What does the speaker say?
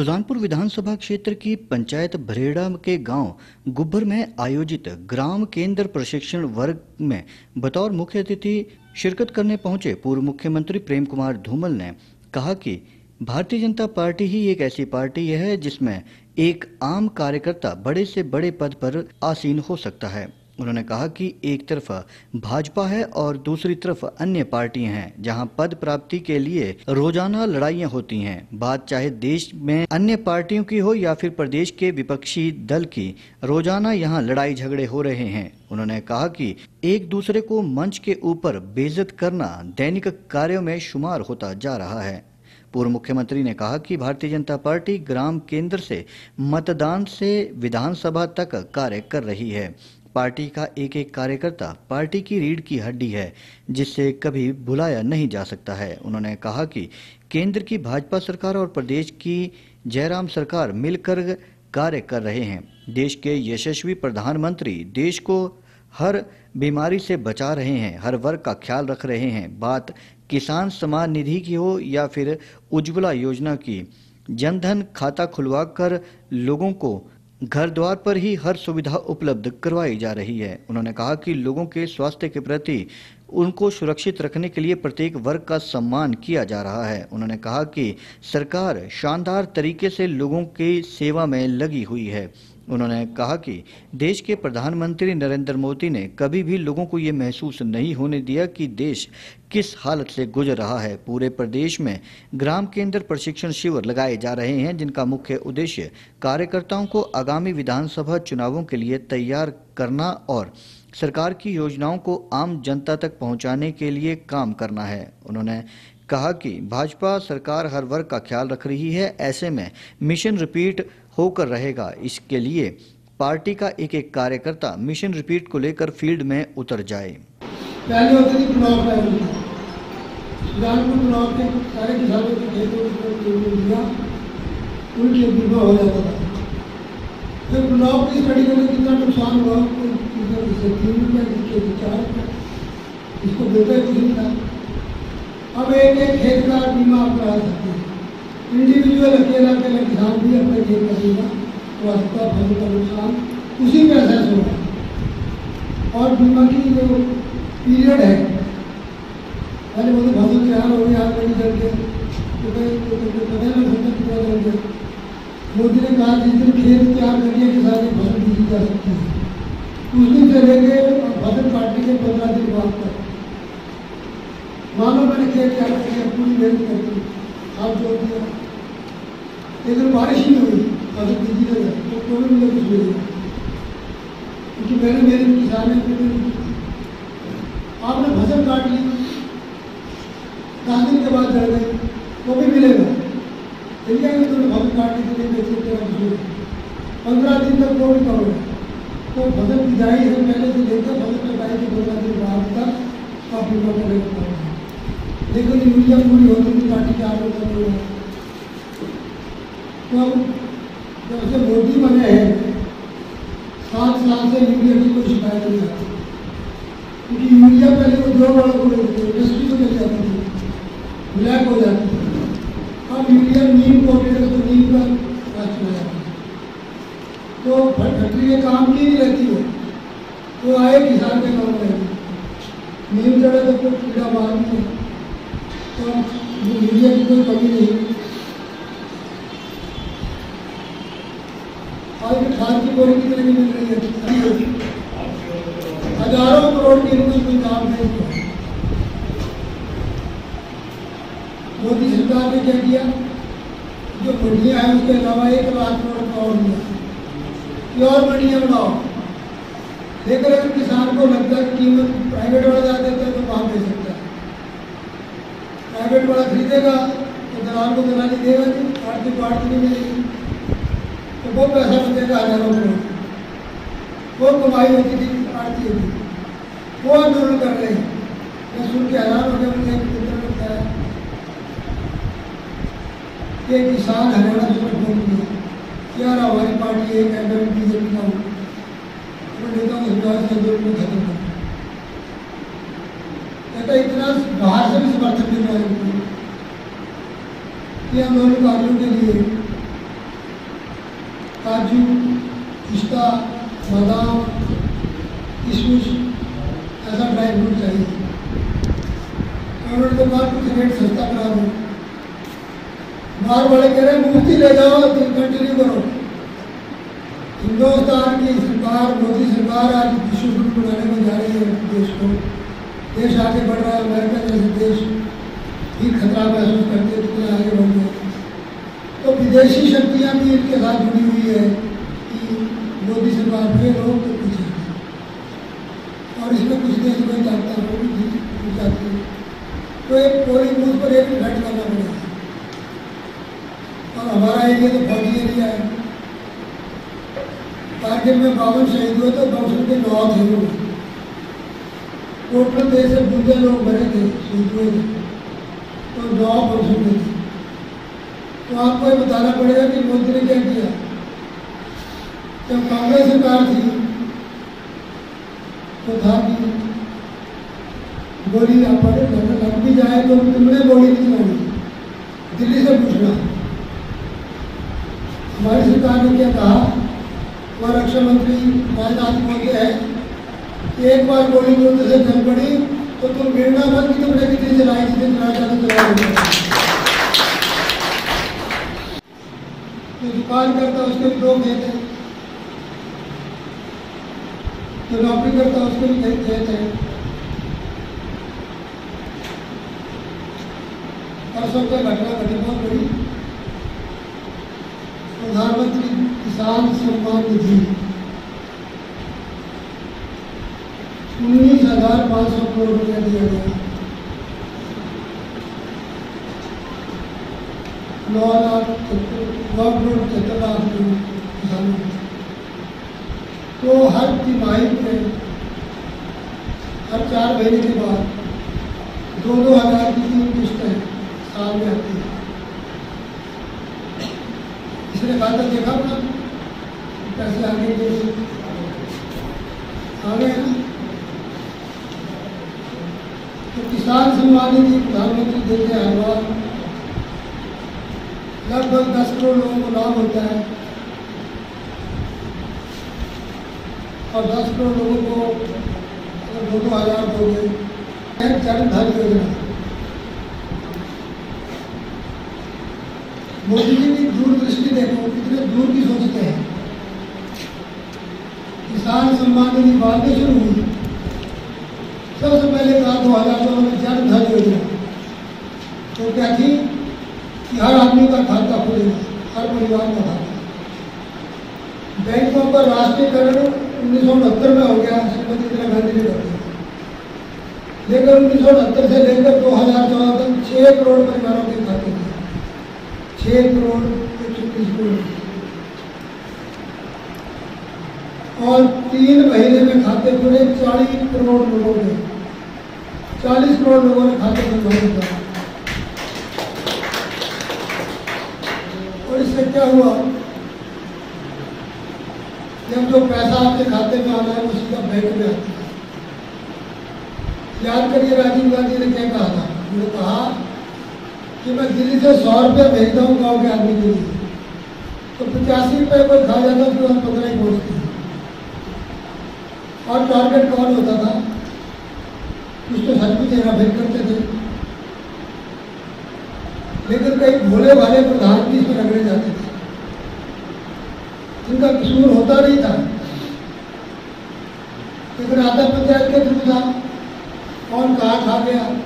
सुजानपुर विधानसभा क्षेत्र की पंचायत भरेड़ा के गाँव गुब्बर में आयोजित ग्राम केंद्र प्रशिक्षण वर्ग में बतौर मुख्य अतिथि शिरकत करने पहुँचे पूर्व मुख्यमंत्री प्रेम कुमार धूमल ने कहा कि भारतीय जनता पार्टी ही एक ऐसी पार्टी है जिसमें एक आम कार्यकर्ता बड़े से बड़े पद पर आसीन हो सकता है। उन्होंने कहा कि एक तरफ़ भाजपा है और दूसरी तरफ़ अन्य पार्टियाँ हैं, जहाँ पद प्राप्ति के लिए रोज़ाना लड़ाइयाँ होती हैं। बात चाहे देश में अन्य पार्टियों की हो या फिर प्रदेश के विपक्षी दल की, रोज़ाना यहाँ लड़ाई झगड़े हो रहे हैं। उन्होंने कहा कि एक दूसरे को मंच के ऊपर बेजत करना दैनिक कार्यों में शुमार होता जा रहा है। पूर्व मुख्यमंत्री ने कहा कि भारतीय जनता पार्टी ग्राम केंद्र से मतदान से विधानसभा तक कार्य कर रही है। पार्टी का एक एक कार्यकर्ता पार्टी की रीढ़ की हड्डी है, जिससे कभी भुलाया नहीं जा सकता है। उन्होंने कहा कि केंद्र की भाजपा सरकार और प्रदेश की जयराम सरकार मिलकर कार्य कर रहे हैं। देश के यशस्वी प्रधानमंत्री देश को हर बीमारी से बचा रहे हैं, हर वर्ग का ख्याल रख रहे हैं। बात किसान सम्मान निधि की हो या फिर उज्ज्वला योजना की, जनधन खाता खुलवा कर लोगों को घर द्वार पर ही हर सुविधा उपलब्ध करवाई जा रही है। उन्होंने कहा कि लोगों के स्वास्थ्य के प्रति उनको सुरक्षित रखने के लिए प्रत्येक वर्ग का सम्मान किया जा रहा है। उन्होंने कहा कि सरकार शानदार तरीके से लोगों की सेवा में लगी हुई है। उन्होंने कहा कि देश के प्रधानमंत्री नरेंद्र मोदी ने कभी भी लोगों को ये महसूस नहीं होने दिया कि देश किस हालत से गुजर रहा है। पूरे प्रदेश में ग्राम केंद्र प्रशिक्षण शिविर लगाए जा रहे हैं, जिनका मुख्य उद्देश्य कार्यकर्ताओं को आगामी विधानसभा चुनावों के लिए तैयार करना और सरकार की योजनाओं को आम जनता तक पहुँचाने के लिए काम करना है। उन्होंने कहा कि भाजपा सरकार हर वर्ग का ख्याल रख रही है, ऐसे में मिशन रिपीट होकर रहेगा। इसके लिए पार्टी का एक एक कार्यकर्ता मिशन रिपीट को लेकर फ़ील्ड में उतर जाए। हो इसको देता कुछ नहीं था। अब एक एक खेत का बीमा आप करा सकते हैं। इंडिविजुअल अकेला अकेला किसान भी अपने खेत का बीमा सकता है फ़सल का नुकसान, उसी में असेस होगा। और बीमा की जो पीरियड है, पहले बोलते फ़सल तैयार हो जल के तो पता नहीं गया मोदी ने कहा जिस दिन खेत तैयार करके किसान की फ़सल बीजी जा सकती है। उस दिन से लेके फ़सल काटने के पंद्रह दिन बाद तक। मानो मैंने खेत तैयार करके पूरी मेहनत करती आप जो दिया लेकिन बारिश नहीं हुई फ़सल बीजी नहीं गई तो कोई मुझे कुछ मिलेगा क्योंकि मैंने मेरे किसान आपने फ़सल काट ली दस दिन के बाद चढ़ गए तो भी मिलेगा। इंडिया में तुमने फ़सल काटने के लिए बेचे तेरा मजदूर पंद्रह दिन तक वो भी करो तो फ़सल बिजाई से पहले से लेकर फ़सल कटाई के पंद्रह दिन बाद तक आप बीमा करेगा यूरिया पूरी होती थी पार्टी के आगे कर तो जब से मोदी बने हैं सात साल से यूरिया की कोई शिकायत नहीं आती क्योंकि यूरिया पहले दो बड़ा को इंडस्ट्री को चल जाती थी ब्लैक हो जाती थी अब यूरिया नीम है तो नीम का राष्ट्र हो जाता है तो फैक्ट्री के काम की नहीं रहती है तो आए किसान के काम रहेगी नीम चढ़े तो कीड़ा नहीं है। तो यूरिया की कोई कमी नहीं आज खाद की बोरी कितने की मिल रही है हज़ारों करोड़ की कोई काम मोदी सरकार ने क्या किया जो मंडियाँ हैं उसके अलावा एक लाख करोड़ का और दिया मंडियाँ बनाओ लेकिन अगर किसान को लगता है कीमत प्राइवेट वाला जा देता है तो वहाँ दे सकता है। प्राइवेट वाला खरीदेगा तो दलाल को दलाली देगा नहीं को आर्थिक नहीं मिलेगी। तो वो पैसा बचेगा हज़ारों करोड़। वो कमाई होती थी आरती होती थी वो आंदोलन कर रहे हैं। मैं सुन के हैरान हो गया, मुझे कितना लगता है। कि किसान हरियाणा से फ़ोन किया रहा हमारी पार्टी, एक है मैं बीजेपी का हूँ। मैं नेता को सुधार से आंदोलन को खत्म कर कहता इतना बाहर से भी समर्थन मिल रहा है। उनको ये आंदोलन कार्यों के लिए काजू, पिस्ता, बादाम, किशमिश, ऐसा ड्राई फ्रूट चाहिए। उन्होंने तो कहा कुछ रेट सस्ता करा दो। बाहर वाले कह रहे हैं, मुफ्ती ले जाओ कंटिन्यू करो। हिंदुस्तान की सरकार, मोदी सरकार आज विश्व गुरु बनाने में जा रही है देश को। देश आगे बढ़ रहा है अमेरिका जैसे देश भी खतरा महसूस करते हैं कितने आगे बढ़ गए तो विदेशी शक्तियाँ भी इनके साथ जुड़ी हुई है कि मोदी सरकार फिर हो तो पीछे। और इसमें कुछ देश कोई चाहता है वो भी जीत जाती है तो एक पोलिंग बूथ पर एक मिनट करना पड़ेगा और हमारा एरिया तो फौजी एरिया है। कारगिल में बावन शहीद हुए तो बक्सर के नौ थे लोग टोटल देश से बूंदे लोग मरे थे थे। तो नौ में थे। तो आपको ये बताना पड़ेगा कि मोदी ने क्या किया? जब कांग्रेस सरकार थी तो था कि गोली आप लग भी जाए तो तुमने गोली नहीं चलानी दिल्ली से पूछना। हमारी सरकार ने क्या कहा? वह रक्षा मंत्री राजनाथ बोलते हैं एक बार गोली बोलते से जल पड़ी तो तुम गिरना मत कि तुमने कितनी चलाई जितनी चला चाहते चला तो दुकान करता, उसके भी दो खेत हैं। जो नौकरी करता, उसके भी हैं। परसों क्या घटना घटी बहुत बड़ी। प्रधानमंत्री किसान सम्मान निधि उन्नीस हज़ार पाँच सौ करोड़ रुपया दिया गया। नौ लाख नौ करोड़ पचहत्तर लाख किसानों तो हर तिमाही में हर चार महीने के बाद दो दो हज़ार की तीन किस्तें साल में आती है। इसने था, देखा अपना पैसे आगे के आ गए ना किसान सम्मान निधि प्रधानमंत्री हैं हर बार लगभग दस करोड़ लोगों को लाभ होता है और दस करोड़ लोगों को दो दो हज़ार दोगे धन योजना। मोदी जी की दूरदृष्टि देखो, कितने दूर की सोचते हैं। किसान सम्मान निधि बाद शुरू हुई सबसे पहले कहा दो हज़ार दो में जन धन योजना तो क्या थी कि हर आदमी का खाता खुलेगा हर परिवार का खाता बैंकों का राष्ट्रीयकरण उन्नीस सौ उनहत्तर में हो गया, श्रीमती इंदिरा गांधी ने कर दिया लेकिन उन्नीस सौ उनहत्तर से लेकर दो हज़ार चौदह तक छह करोड़ परिवारों के खाते थे छह करोड़ एक सौ तीस करोड़। और तीन महीने में खाते खुले, चालीस करोड़ लोगों ने चालीस करोड़ लोगों ने खाते खुलवाए था और इससे क्या हुआ? जब जो पैसा आपके खाते में आना है वो सीधा बैंक में आता है। याद करिए, राजीव गांधी ने क्या कहा था? उन्होंने कहा कि मैं दिल्ली से सौ रुपया भेजता हूँ गाँव के आदमी के लिए। तो पचासी रुपये कोई खा जाता फिर पंद्रह और टारगेट कौन होता था? तो सच भी देना फिर करते थे। लेकिन कई भोले भाले प्रधान भी इसमें रगड़े जाते थे। जिनका कसूर होता नहीं था। लेकिन आधा पंचायत के थ्रू था। कौन कहा खा गया?